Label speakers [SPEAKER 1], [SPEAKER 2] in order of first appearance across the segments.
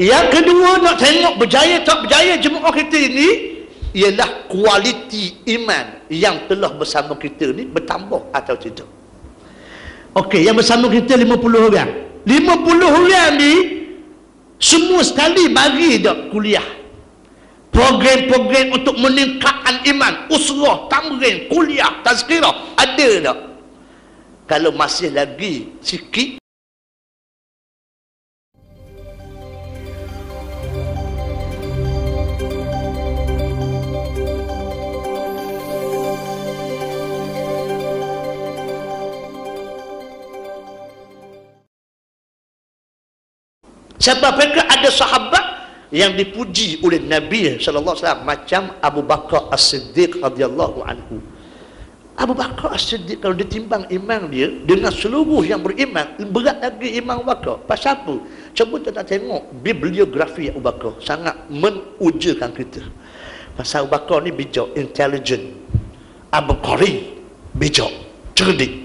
[SPEAKER 1] Yang kedua nak tengok berjaya tak berjaya jemaah kita ini ialah kualiti iman yang telah bersama kita ni bertambah atau tidak. Okey, yang bersama kita 50 orang. 50 orang ni semua sekali bagi dak kuliah. Program-program untuk meningkatkan iman, usrah, tamrin, kuliah, tazkirah, ada tak? Kalau masih lagi sikit Sebab mereka ada sahabat yang dipuji oleh Nabi sallallahu alaihi wasallam macam Abu Bakar As-Siddiq radhiyallahu anhu. Abu Bakar As-Siddiq kalau ditimbang iman dia dengan seluruh yang beriman berat lagi iman Abu Bakar. Pasal apa? Cuba kita tengok bibliografi Abu Bakar sangat menujakan kita. Pasal Abu Bakar ni bijak, intelligent. Abu Qari bijak, cerdik.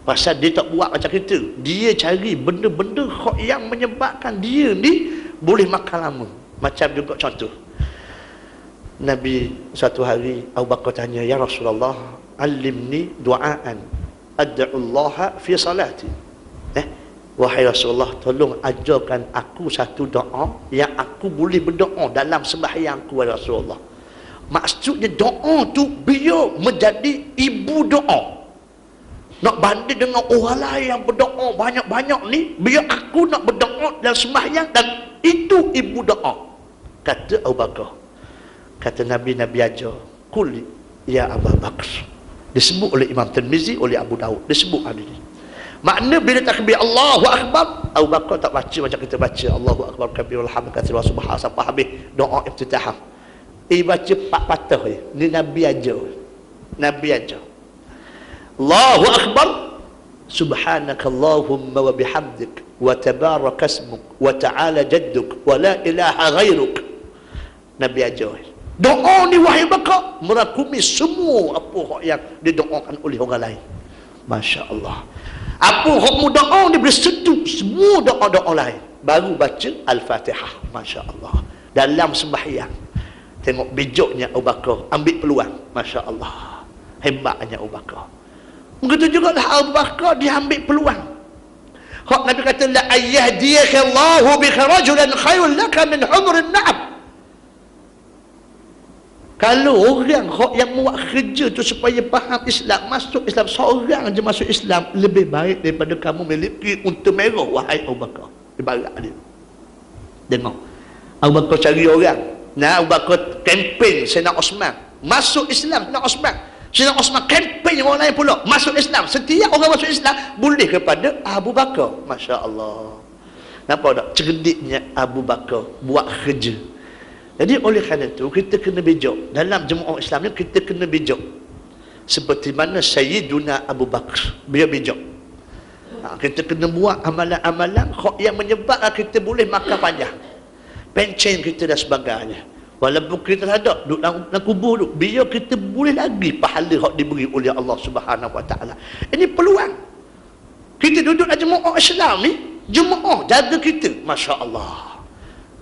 [SPEAKER 1] Pasal dia tak buat macam kita. Dia cari benda-benda yang menyebabkan dia ni boleh makan lama. Macam juga contoh. Nabi satu hari Abu Bakar tanya, Ya Rasulullah, alimni du'aan ad'ullaha fi salati. Eh, wahai Rasulullah, tolong ajarkan aku satu doa yang aku boleh berdoa dalam sembahyang aku, wahai Rasulullah. Maksudnya doa tu biar menjadi ibu doa nak banding dengan orang lain yang berdoa banyak-banyak ni biar aku nak berdoa dan sembahyang dan itu ibu doa. Kata Abu Bakar. Kata Nabi Nabi ajar kul ya Abu Bakar. Disebut oleh Imam Tirmizi oleh Abu Daud. Disebut ada ni. Makna bila takbir Allahu Akbar Abu Bakar tak baca macam kita baca Allahu Akbar kabir alhamdulillah kathir wa subhanallah sampai habis doa iftitahah. Eh baca empat patah je ni Nabi ajar. Nabi ajar Allahu Akbar. Subhanaka Allahumma wa bihamdik wa tabaraka ismuk wa ta'ala jadduk wa la ilaha ghairuk Nabi ajar doa ni wahai bakar merakumi semua apa yang didoakan oleh orang lain. Masya Allah apa hukmu doa ni bersetu semua doa-doa lain. Baru baca Al-Fatihah. Masya Allah dalam sembahyang. Tengok bijaknya Abu Bakar ambil peluang. Masya Allah hebatnya Abu Bakar Begitu juga lah Abu Bakar dia ambil peluang. Hak Nabi kata la ayyahdiyaka Allahu bika rajulan khairun laka min humrin na'am. Kalau orang hak yang buat kerja tu supaya faham Islam, masuk Islam, seorang je masuk Islam lebih baik daripada kamu memiliki unta merah wahai Abu Bakar. Di barat dia. Tengok. Abu Bakar cari orang. Nah, Abu Bakar kempen Sayyidina Osman. Masuk Islam Sayyidina Osman. Sayyidina Osman kempen orang lain pula masuk Islam. Setiap orang masuk Islam boleh kepada Abu Bakar. Masya Allah. Nampak tak? Cerdiknya Abu Bakar buat kerja. Jadi oleh kerana itu kita kena bijak. Dalam jemaah Islam ni kita kena bijak. Seperti mana Sayyiduna Abu Bakar. Biar bijak. Ha, kita kena buat amalan-amalan yang menyebabkan kita boleh makan panjang. Pencen kita dan sebagainya. Walaupun kita tak ada duduk dalam, dalam kubur tu, biar kita boleh lagi pahala yang diberi oleh Allah Subhanahu Wa Taala. Ini peluang. Kita duduk dalam jemaah Islam ni, jemaah jaga kita, masya-Allah.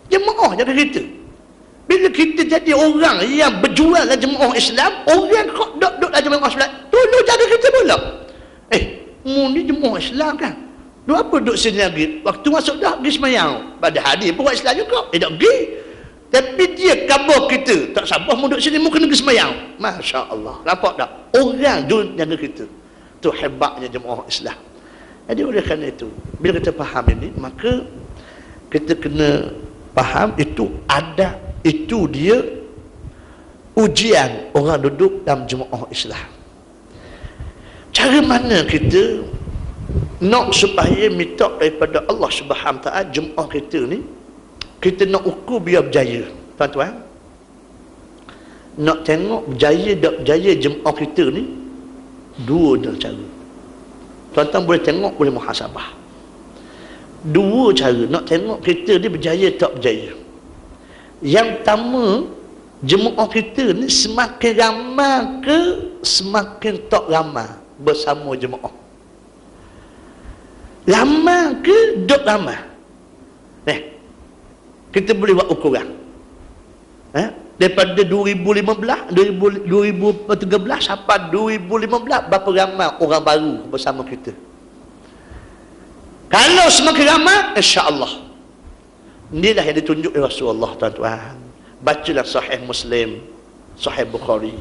[SPEAKER 1] Jemaah jaga kita. Bila kita jadi orang yang berjual dalam jemaah Islam, orang kok duduk duduk dalam jemaah Islam, tolong jaga kita pula. Eh, mu ni jemaah Islam kan? Duk apa duduk sini lagi? Waktu masuk dah pergi semayang. Pada hadir pun Islam juga. Eh, tak pergi. Tapi dia kabar kita. Tak sabar mu duduk sini, mu kena semayang. Masya Allah. Nampak tak? Orang tu jaga kita. Itu hebatnya jemaah Islam. Jadi oleh kerana itu, bila kita faham ini, maka kita kena faham itu ada, itu dia ujian orang duduk dalam jemaah Islam. Cara mana kita nak supaya minta daripada Allah Subhanahu Taala jemaah kita ni kita nak ukur biar berjaya. Tuan-tuan nak tengok berjaya tak berjaya jemaah kita ni dua cara. Tuan-tuan boleh tengok boleh muhasabah. Dua cara nak tengok kita ni berjaya tak berjaya. Yang pertama jemaah kita ni semakin ramai ke semakin tak ramai bersama jemaah? Ramai ke dok ramai? Eh kita boleh buat ukuran. Eh? daripada 2015 2000, 2013 sampai 2015 berapa ramai orang baru bersama kita? Kalau semakin ramai insya-Allah. Inilah yang ditunjuk oleh Rasulullah tuan-tuan. Bacalah sahih Muslim sahih Bukhari.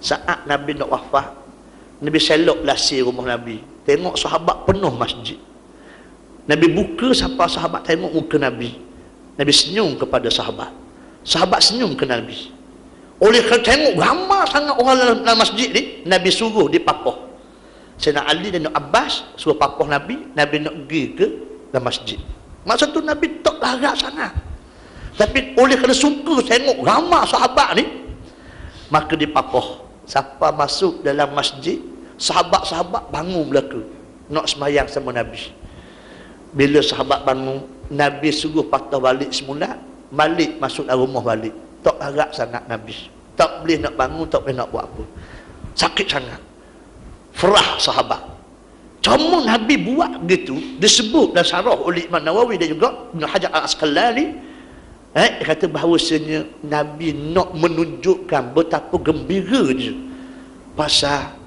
[SPEAKER 1] Saat Nabi nak wafat Nabi selok lasi rumah Nabi. Tengok sahabat penuh masjid. Nabi buka sampai sahabat tengok muka Nabi Nabi senyum kepada sahabat. Sahabat senyum ke Nabi? Oleh kerana tengok ramai sangat orang dalam, dalam masjid ni Nabi suruh dia papoh. Sayyidina Ali dan Abbas suruh papoh Nabi Nabi nak pergi ke dalam masjid. Masa tu Nabi tak larat sangat. Tapi oleh kerana suka tengok ramai sahabat ni maka dia papoh. Siapa masuk dalam masjid sahabat-sahabat bangun belaka. Nak semayang sama Nabi. Bila sahabat bangun Nabi suruh patah balik semula balik masuk dalam rumah balik. Tak harap sangat Nabi. Tak boleh nak bangun tak boleh nak buat apa. Sakit sangat. Ferah sahabat. Cuma Nabi buat gitu disebut dan sarah oleh Imam Nawawi dan juga Ibn Hajar Al-Asqalani eh, kata bahawasanya Nabi nak menunjukkan betapa gembira je pasal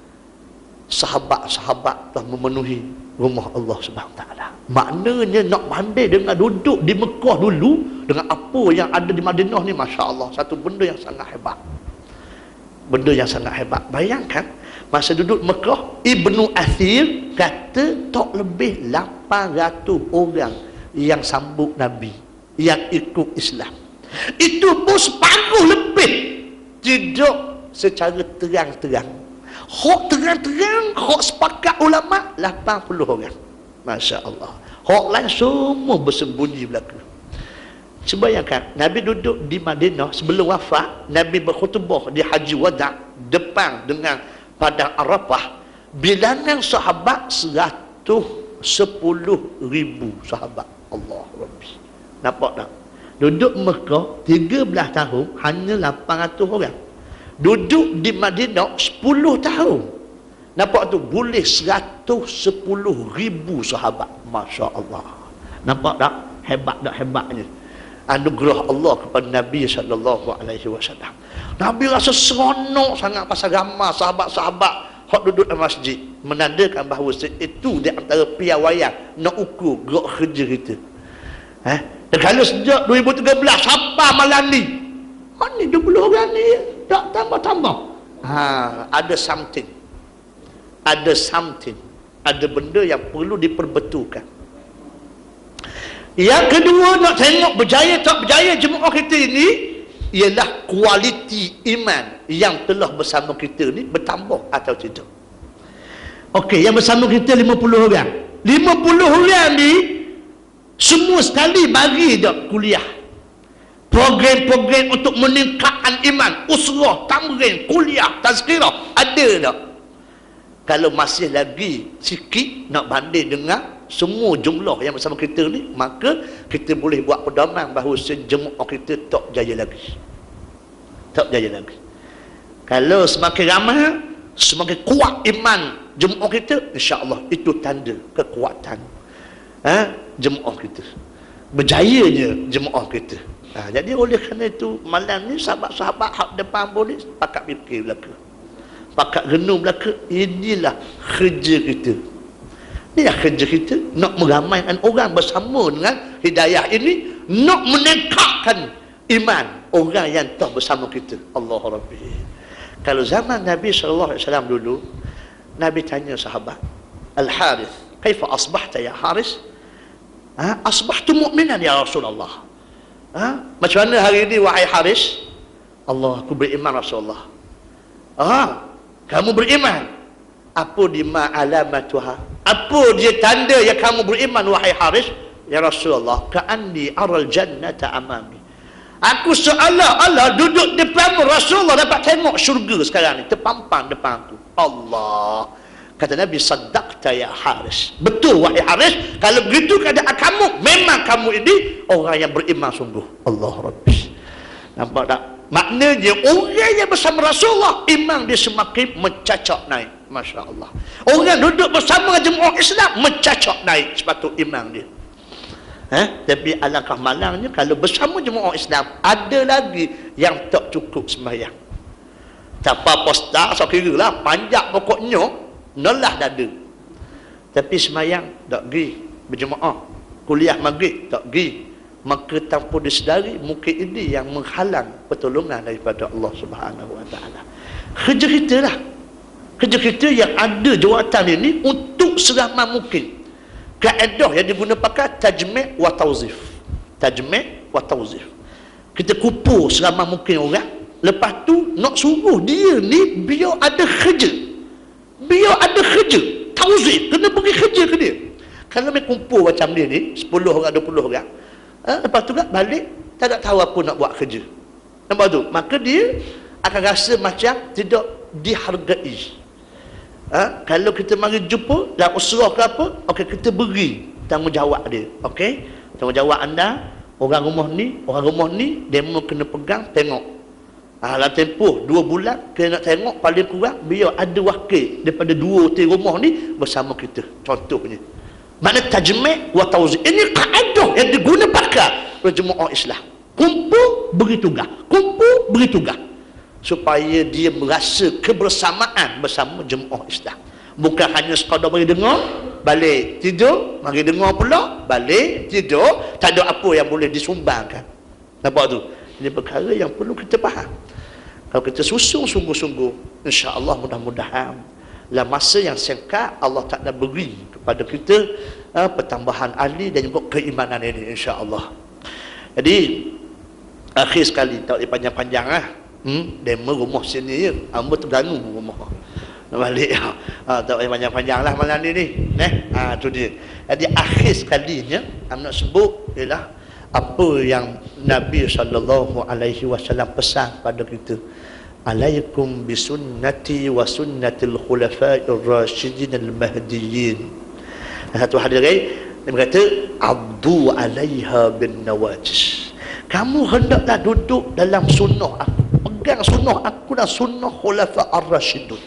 [SPEAKER 1] sahabat-sahabat telah memenuhi rumah Allah Subhanahu taala. Maknanya nak pandai dengan duduk di Mekah dulu dengan apa yang ada di Madinah ni masya-Allah satu benda yang sangat hebat. Benda yang sangat hebat. Bayangkan masa duduk Mekah Ibnu Athir kata tak lebih 800 orang yang sambut Nabi yang ikut Islam. Itu pun separuh lebih tidak secara terang-terang Hak terang-terang, hak sepakat ulama 80 orang. Masya Allah. Hak lain semua bersembunyi belaka. Sebayangkan, Nabi duduk di Madinah sebelum wafat, Nabi berkhutbah di Haji Wada' depan dengan padang Arafah. Bilangan sahabat 110 ribu sahabat. Allah Rabbi. Nampak tak? Duduk Mekah 13 tahun hanya 800 orang duduk di Madinah 10 tahun nampak tu boleh 110 ribu sahabat Masya Allah nampak tak hebat tak hebatnya anugerah Allah kepada Nabi sallallahu alaihi wasallam. Nabi rasa seronok sangat pasal ramai sahabat-sahabat hak duduk dalam masjid menandakan bahawa itu di antara piawaian nak ukur gerak kerja kita. Eh, dan kalau sejak 2013 siapa malam ni? Mana ni 20 orang ni? Tak tambah-tambah. Ha, ada something. Ada something. Ada benda yang perlu diperbetulkan. Yang kedua nak tengok berjaya tak berjaya jemaah kita ini ialah kualiti iman yang telah bersama kita ni bertambah atau tidak. Okey, yang bersama kita 50 orang. 50 orang ni semua sekali bagi dak kuliah program-program untuk meningkatkan iman usrah, tamrin, kuliah, tazkirah ada tak? kalau masih lagi sikit nak banding dengan semua jumlah yang bersama kita ni maka kita boleh buat pedoman bahawa sejemaah kita tak jaya lagi tak jaya lagi kalau semakin ramai semakin kuat iman jemaah kita insyaAllah itu tanda kekuatan ha? jemaah kita berjayanya jemaah kita Ha, jadi oleh kerana itu malam ni sahabat-sahabat hak depan boleh pakat fikir belaka. Pakat renung belaka. Inilah kerja kita. Inilah kerja kita nak meramaikan orang bersama dengan hidayah ini nak meningkatkan iman orang yang tak bersama kita. Allah Rabbi. Kalau zaman Nabi sallallahu alaihi wasallam dulu Nabi tanya sahabat Al-Harith, "Kaifa asbahta ya Haris?" Ha? "Asbahtu mu'minan ya Rasulullah." Ha? Macam mana hari ini wahai Haris? Allah aku beriman Rasulullah. Ah, kamu beriman. Apa di ma alamatuha? Apa dia tanda yang kamu beriman wahai Haris? Ya Rasulullah, ka'anni aral jannata amami. Aku seolah Allah duduk depan Rasulullah dapat tengok syurga sekarang ni terpampang depan aku. Allah Kata Nabi, Saddaqta ya Haris. Betul wahai Haris. Kalau begitu keadaan kamu, memang kamu ini orang yang beriman sungguh. Allah Rabbi. Nampak tak? Maknanya orang yang bersama Rasulullah, iman dia semakin mencacak naik. Masya Allah. Orang duduk bersama jemaah Islam, mencacak naik sebab tu iman dia. Eh? Tapi alangkah malangnya kalau bersama jemaah Islam ada lagi yang tak cukup sembahyang. Tapa posta so kira lah panjang pokoknya nolah dada. Tapi sembahyang tak pergi berjemaah. Kuliah maghrib tak pergi. Maka tanpa disedari mungkin ini yang menghalang pertolongan daripada Allah Subhanahu Wa Taala. Kerja kita lah. Kerja kita yang ada jawatan ini untuk seramai mungkin kaedah yang diguna pakai tajmi' wa tauzif tajmi' wa tauzif kita kupu selama mungkin orang lepas tu nak suruh dia ni biar ada kerja biar ada kerja. Tauzif kena pergi kerja ke dia? Kalau main kumpul macam dia ni 10 orang 20 orang ha, lepas tu kan balik tak nak tahu apa nak buat kerja. Nampak tu? Maka dia akan rasa macam tidak dihargai. Ha? kalau kita mari jumpa dalam usrah ke apa okey kita beri tanggungjawab dia okey? Tanggungjawab anda orang rumah ni orang rumah ni demo kena pegang tengok ha, dalam tempoh dua bulan kena nak tengok paling kurang biar ada wakil daripada dua hotel rumah ni bersama kita. Contohnya mana tajmi' wa tawzi. Ini kaedah yang diguna pakai oleh jemaah Islam. Kumpul beri tugas. Kumpul beri tugas. Supaya dia merasa kebersamaan bersama jemaah Islam. Bukan hanya sekadar mari dengar balik tidur. Mari dengar pula balik tidur. Tak ada apa yang boleh disumbangkan. Nampak tu? Ini perkara yang perlu kita faham kalau kita susung sungguh-sungguh insya-Allah mudah-mudahan dalam masa yang singkat Allah tak nak beri kepada kita uh, pertambahan ahli dan juga keimanan ini insya-Allah jadi akhir sekali tak panjang-panjang lah Hmm, demo rumah sini je. Hamba terganggu rumah. Balik. Ha, tak payah panjang-panjang lah malam ni ni. Eh? Ha, tu dia. Jadi akhir sekalinya, Hamba nak sebut ialah apa yang Nabi sallallahu alaihi wasallam pesan pada kita. Alaikum bisunnati wa sunnatil khulafa'ir rasyidin al-mahdiyyin. Satu hadis lain dia berkata abdu alaiha bin nawajis. Kamu hendaklah duduk dalam sunnah aku pegang sunnah aku dan sunnah khulafa ar-rasyidun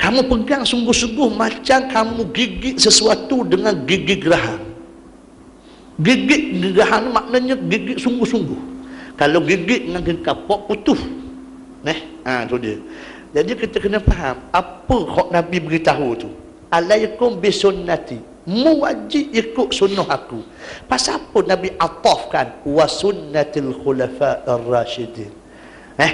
[SPEAKER 1] kamu pegang sungguh-sungguh macam kamu gigit sesuatu dengan gigi geraham gigit geraham maknanya gigit sungguh-sungguh. Kalau gigit dengan gigi kapok putus. Eh ha tu dia. Jadi kita kena faham apa hak Nabi beritahu tu. Alaikum bisunnati. Mewajib ikut sunnah aku. Pasal apa Nabi atafkan? Wa sunnatil khulafa ar-rasyidin eh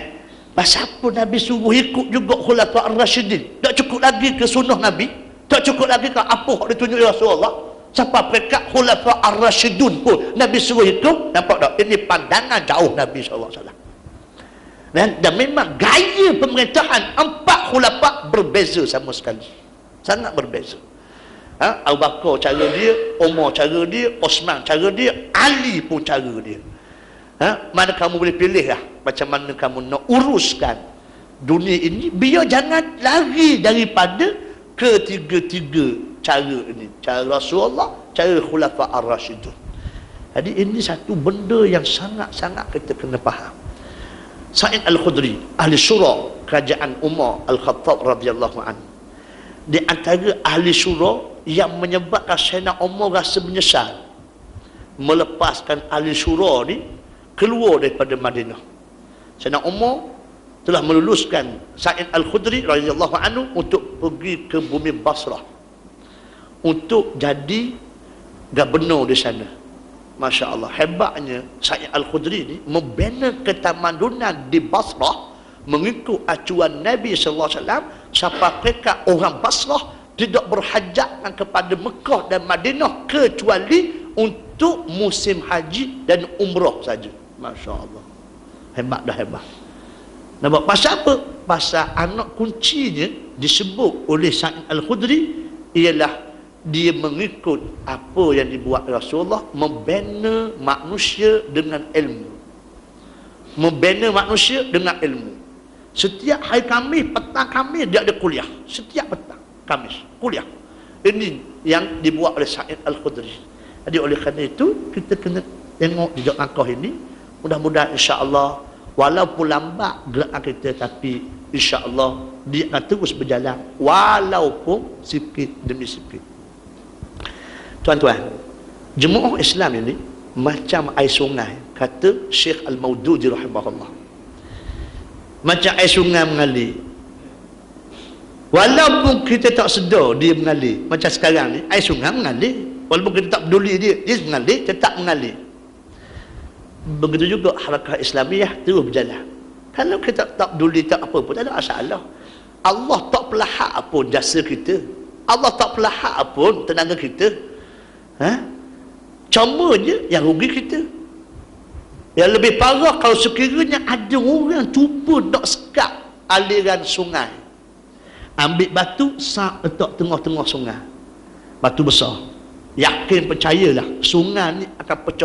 [SPEAKER 1] pasal apa Nabi suruh ikut juga khulafa ar-rasyidin tak cukup lagi ke sunnah Nabi? Tak cukup lagi ke apa yang ditunjuk Rasulullah siapa pekat khulafa ar-rasyidun pun Nabi suruh ikut nampak tak? Ini pandangan jauh Nabi SAW dan, dan memang gaya pemerintahan empat khulafa berbeza sama sekali. Sangat berbeza. Ha? Abu Bakar cara dia Umar cara dia Osman cara dia Ali pun cara dia. Ha? mana kamu boleh pilih lah macam mana kamu nak uruskan dunia ini. Biar jangan lari daripada ketiga-tiga cara ini cara Rasulullah cara Khulafa Ar-Rashidun. Jadi ini satu benda yang sangat-sangat kita kena faham. Sa'id Al-Khudri ahli syura kerajaan Umar Al-Khattab radhiyallahu anhu. Di antara ahli syura yang menyebabkan Sayyidina Umar rasa menyesal melepaskan ahli syura ni keluar daripada Madinah. Sayyidina Umar telah meluluskan Sa'id Al-Khudri radhiyallahu anhu untuk pergi ke bumi Basrah untuk jadi gubernur di sana Masya Allah hebatnya Sa'id Al-Khudri ni membina ketamadunan di Basrah mengikut acuan Nabi sallallahu alaihi wasallam siapa mereka orang Basrah tidak berhajatkan kepada Mekah dan Madinah kecuali untuk musim haji dan umrah saja. Masya Allah. Hebat dah hebat. Nampak pasal apa? Pasal anak kuncinya disebut oleh Sa'id Al-Khudri ialah dia mengikut apa yang dibuat Rasulullah membina manusia dengan ilmu. Membina manusia dengan ilmu. Setiap hari kami, petang kami dia ada kuliah. Setiap petang. Kamis kuliah ini yang dibuat oleh Sa'id Al-Khudri jadi oleh kerana itu kita kena tengok jejak langkah ini mudah-mudahan insya-Allah walaupun lambat gerak kita tapi insya-Allah dia akan terus berjalan walaupun sikit demi sikit tuan-tuan jemaah Islam ini macam air sungai kata Syekh Al-Maududi rahimahullah. Macam air sungai mengalir. Walaupun kita tak sedar dia mengalir macam sekarang ni air sungai mengalir. Walaupun kita tak peduli dia dia mengalir tetap mengalir. Begitu juga harakah Islamiah terus berjalan. Kalau kita tak peduli tak apa pun tak ada masalah. Allah tak pelahak pun jasa kita. Allah tak pelahak pun tenaga kita ha? cuma je yang rugi kita. Yang lebih parah kalau sekiranya ada orang cuba nak sekat aliran sungai. Ambil batu sak letak tengah-tengah sungai. Batu besar. Yakin percayalah sungai ni akan pecah